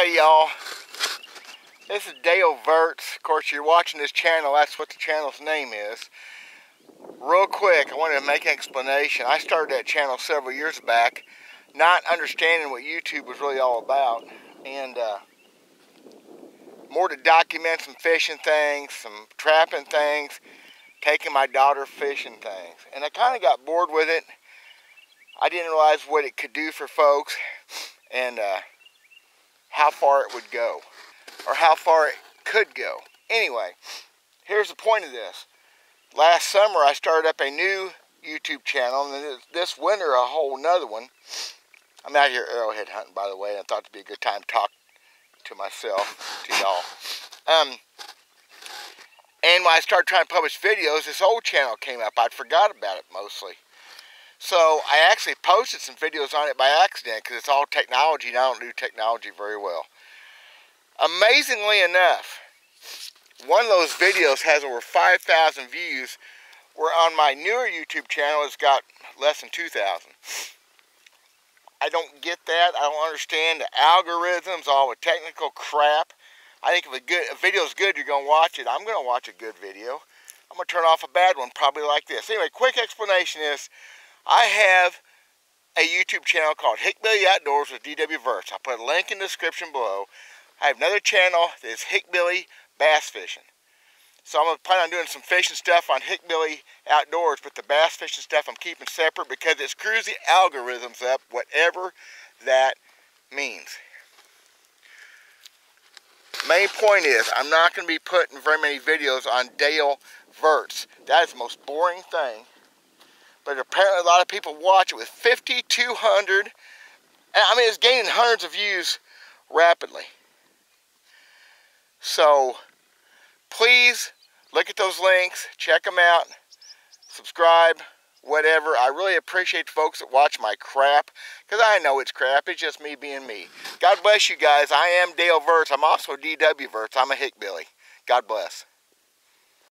Hey y'all, this is Dale Verts. Of course, you're watching this channel, that's what the channel's name is. Real quick, I wanted to make an explanation. I started that channel several years back, not understanding what YouTube was really all about. And uh, more to document some fishing things, some trapping things, taking my daughter fishing things. And I kind of got bored with it. I didn't realize what it could do for folks. And uh, how far it would go or how far it could go. Anyway, here's the point of this. Last summer I started up a new YouTube channel and this winter a whole nother one. I'm out here arrowhead hunting by the way and I thought it'd be a good time to talk to myself, to y'all. Um, and when I started trying to publish videos, this old channel came up. I'd forgot about it mostly. So I actually posted some videos on it by accident because it's all technology and I don't do technology very well. Amazingly enough, one of those videos has over 5,000 views where on my newer YouTube channel it's got less than 2,000. I don't get that. I don't understand the algorithms, all the technical crap. I think if a, good, a video is good, you're going to watch it. I'm going to watch a good video. I'm going to turn off a bad one, probably like this. Anyway, quick explanation is I have a YouTube channel called Hickbilly Outdoors with DW Verts. I'll put a link in the description below. I have another channel that is Hickbilly Bass Fishing. So I'm going to plan on doing some fishing stuff on Hickbilly Outdoors, but the bass fishing stuff I'm keeping separate because it screws the algorithms up, whatever that means. Main point is, I'm not going to be putting very many videos on Dale Verts. That is the most boring thing but apparently a lot of people watch it with 5,200. I mean, it's gaining hundreds of views rapidly. So, please look at those links, check them out, subscribe, whatever. I really appreciate the folks that watch my crap, because I know it's crap. It's just me being me. God bless you guys. I am Dale Verts. I'm also DW Verts. I'm a Hickbilly. God bless.